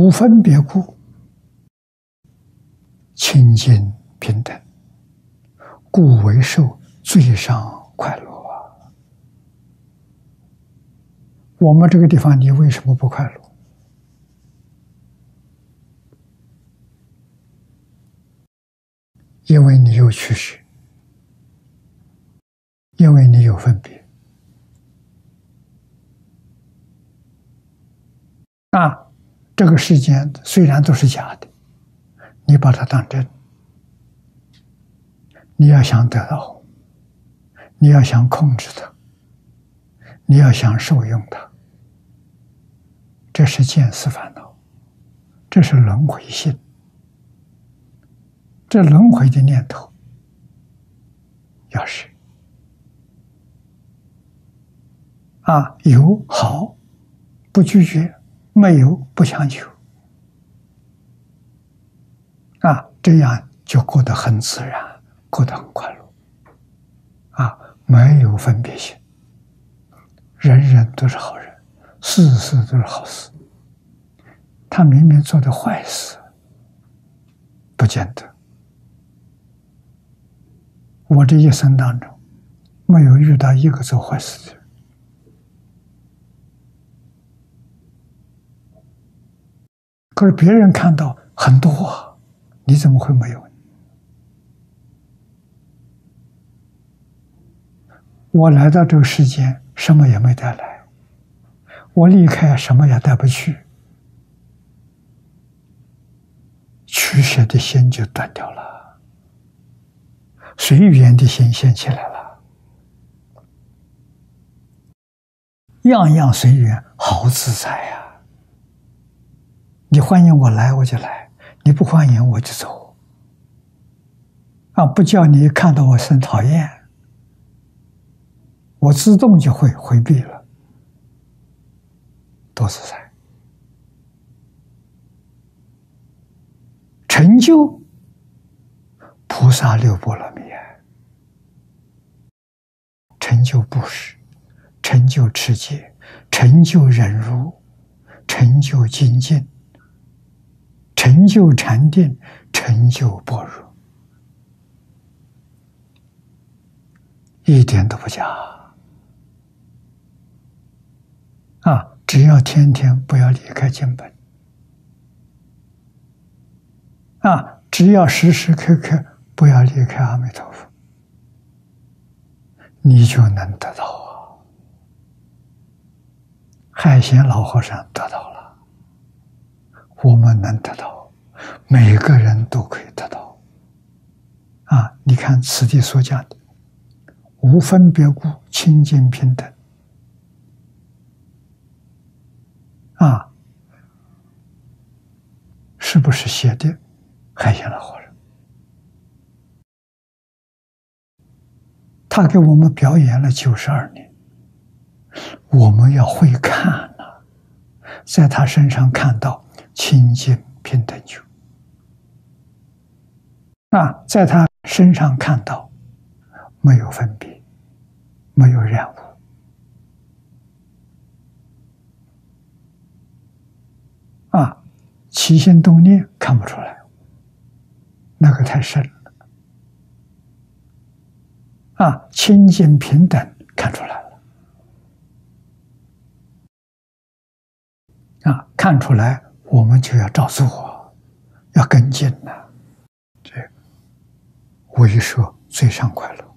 无分别故，清净平等，故为受最上快乐！我们这个地方，你为什么不快乐？因为你有趋势，因为你有分别。啊，这个世间虽然都是假的，你把它当真，你要想得到，你要想控制它，你要想受用它，这是见思烦恼，这是轮回性。这轮回的念头，要是啊有好，不拒绝；没有不强求，啊，这样就过得很自然，过得很快乐，啊，没有分别心，人人都是好人，事事都是好事。他明明做的坏事，不见得。我这一生当中，没有遇到一个做坏事的人，可是别人看到很多，你怎么会没有？我来到这个世间，什么也没带来；我离开，什么也带不去，取舍的心就断掉了。随缘的心现起来了，样样随缘，好自在呀！你欢迎我来，我就来；你不欢迎，我就走。啊，不叫你看到我生讨厌，我自动就会回避了，多自在！成就菩萨六波罗蜜。成就布施，成就持戒，成就忍辱，成就精进，成就禅定，成就般若，一点都不假。啊，只要天天不要离开经本，啊，只要时时刻刻不要离开阿弥陀佛。你就能得到！海贤老和尚得到了，我们能得到，每个人都可以得到。啊，你看此地所讲的“无分别故，清净平等”，啊，是不是写的海贤老和尚？他给我们表演了九十二年，我们要会看了，在他身上看到清净平等就，啊，在他身上看到没有分别，没有染污，啊，起心动念看不出来，那个太深了。啊，清净平等看出来了，啊，看出来我们就要照做，要跟进了，我一说最上快乐。